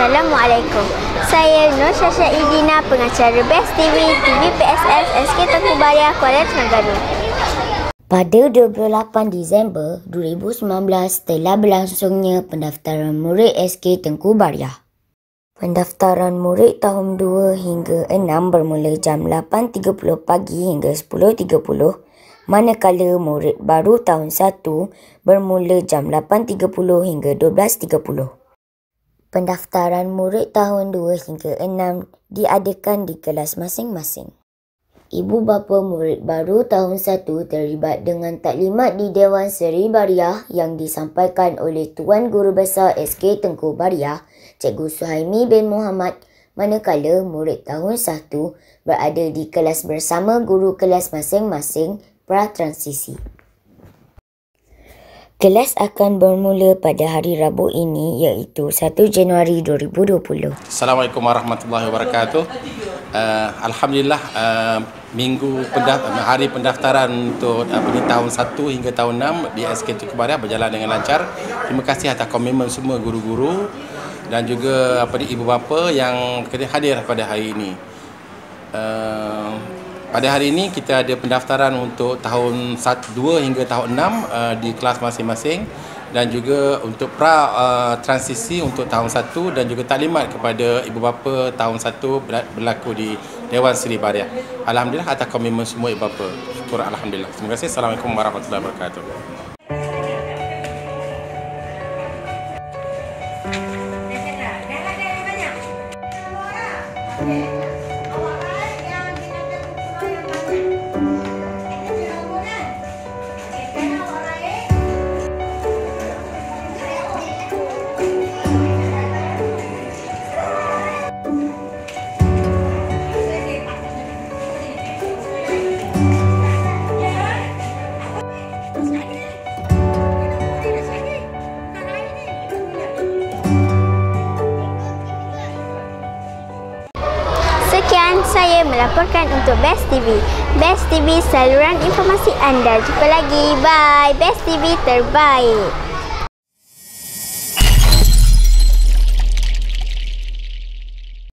Assalamualaikum. Saya Nur Syasha Idina, pengacara Best TV, TV PSS, SK Tengku Baria, Kuala Terengganu. Pada 28 Disember 2019 telah berlangsungnya pendaftaran murid SK Tengku Baria. Pendaftaran murid tahun 2 hingga 6 bermula jam 8.30 pagi hingga 10.30 manakala murid baru tahun 1 bermula jam 8.30 hingga 12.30. Pendaftaran murid tahun 2 hingga 6 diadakan di kelas masing-masing. Ibu bapa murid baru tahun 1 terlibat dengan taklimat di Dewan Seri Bariah yang disampaikan oleh Tuan Guru Besar SK Tengku Bariah, Cikgu Suhaimi bin Muhammad manakala murid tahun 1 berada di kelas bersama guru kelas masing-masing pra-transisi. Kelas akan bermula pada hari Rabu ini iaitu 1 Januari 2020. Assalamualaikum warahmatullahi wabarakatuh. Uh, Alhamdulillah uh, minggu pendaft hari pendaftaran untuk apa ni tahun 1 hingga tahun 6 di SK Tuku Baria berjalan dengan lancar. Terima kasih atas komitmen semua guru-guru dan juga apa ni ibu bapa yang hadir pada hari ini. Uh, pada hari ini kita ada pendaftaran untuk tahun 1, 2 hingga tahun 6 uh, di kelas masing-masing dan juga untuk pra uh, transisi untuk tahun 1 dan juga taklimat kepada ibu bapa tahun 1 berlaku di Dewan Seri Baria. Alhamdulillah atas komitmen semua ibu bapa. Syukur alhamdulillah. Terima kasih. Assalamualaikum warahmatullahi wabarakatuh. Okay. Sekian saya melaporkan untuk Best TV. Best TV saluran informasi anda. Jumpa lagi. Bye. Best TV terbaik.